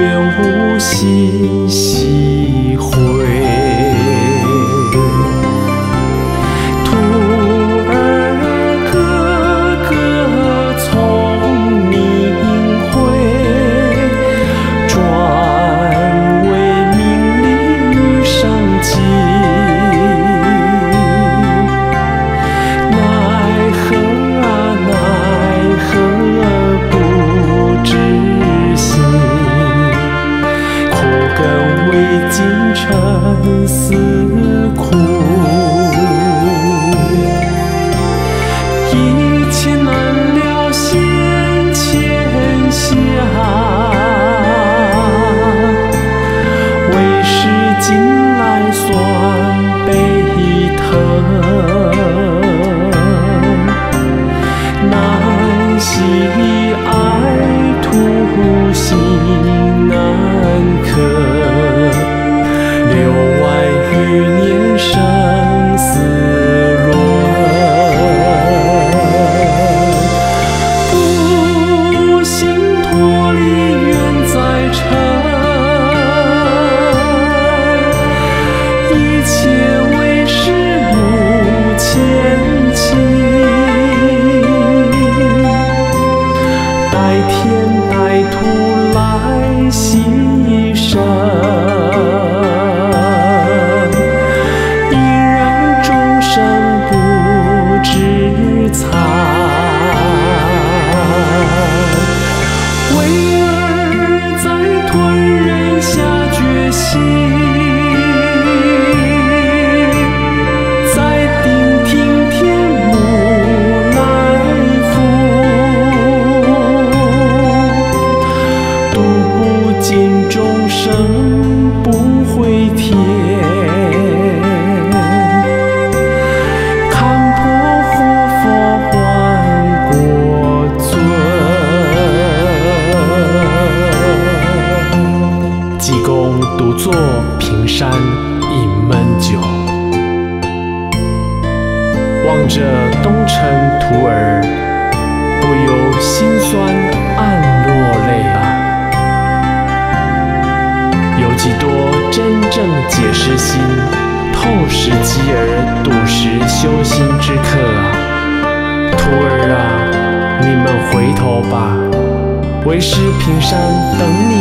愿无心细沉思苦。一切难料先前下，为时今来算悲疼。难惜爱徒心 see 山饮闷酒，望着东城徒儿，不由心酸暗落泪啊。有几多真正解释心、透视机儿、笃实修心之客啊！徒儿啊，你们回头吧，为师平山等你